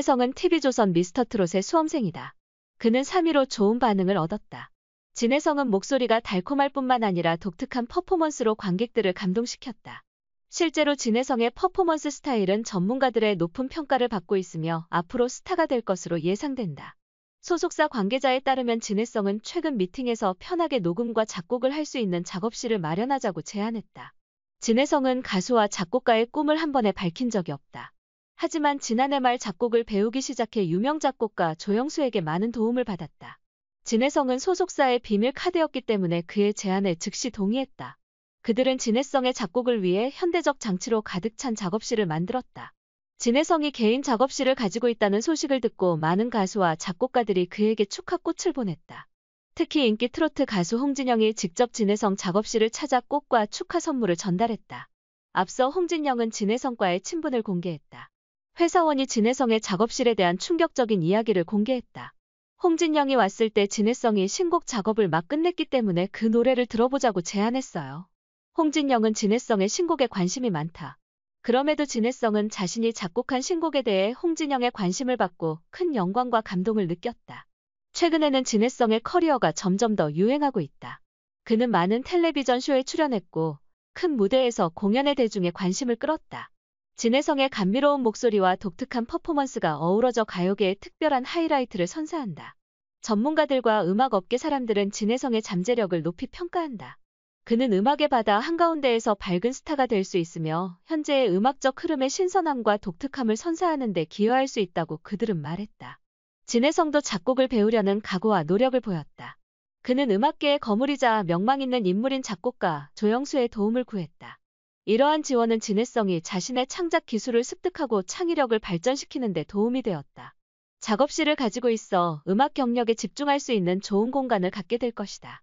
진혜성은 TV조선 미스터트롯의 수험생이다. 그는 3위로 좋은 반응을 얻었다. 진혜성은 목소리가 달콤할 뿐만 아니라 독특한 퍼포먼스로 관객들을 감동시켰다. 실제로 진혜성의 퍼포먼스 스타일은 전문가들의 높은 평가를 받고 있으며 앞으로 스타가 될 것으로 예상된다. 소속사 관계자에 따르면 진혜성은 최근 미팅에서 편하게 녹음과 작곡을 할 수 있는 작업실을 마련하자고 제안했다. 진혜성은 가수와 작곡가의 꿈을 한 번에 밝힌 적이 없다. 하지만 지난해 말 작곡을 배우기 시작해 유명 작곡가 조영수에게 많은 도움을 받았다. 진혜성은 소속사의 비밀 카드였기 때문에 그의 제안에 즉시 동의했다. 그들은 진혜성의 작곡을 위해 현대적 장치로 가득 찬 작업실을 만들었다. 진혜성이 개인 작업실을 가지고 있다는 소식을 듣고 많은 가수와 작곡가들이 그에게 축하꽃을 보냈다. 특히 인기 트로트 가수 홍진영이 직접 진혜성 작업실을 찾아 꽃과 축하 선물을 전달했다. 앞서 홍진영은 진혜성과의 친분을 공개했다. 회사원이 진혜성의 작업실에 대한 충격적인 이야기를 공개했다. 홍진영이 왔을 때 진혜성이 신곡 작업을 막 끝냈기 때문에 그 노래를 들어보자고 제안했어요. 홍진영은 진혜성의 신곡에 관심이 많다. 그럼에도 진혜성은 자신이 작곡한 신곡에 대해 홍진영의 관심을 받고 큰 영광과 감동을 느꼈다. 최근에는 진혜성의 커리어가 점점 더 유행하고 있다. 그는 많은 텔레비전 쇼에 출연했고 큰 무대에서 공연의 대중의 관심을 끌었다. 진혜성의 감미로운 목소리와 독특한 퍼포먼스가 어우러져 가요계의 특별한 하이라이트를 선사한다. 전문가들과 음악업계 사람들은 진혜성의 잠재력을 높이 평가한다. 그는 음악의 바다 한가운데에서 밝은 스타가 될 수 있으며 현재의 음악적 흐름의 신선함과 독특함을 선사하는 데 기여할 수 있다고 그들은 말했다. 진혜성도 작곡을 배우려는 각오와 노력을 보였다. 그는 음악계의 거물이자 명망 있는 인물인 작곡가 조영수의 도움을 구했다. 이러한 지원은 진혜성이 자신의 창작 기술을 습득하고 창의력을 발전시키는 데 도움이 되었다. 작업실을 가지고 있어 음악 경력에 집중할 수 있는 좋은 공간을 갖게 될 것이다.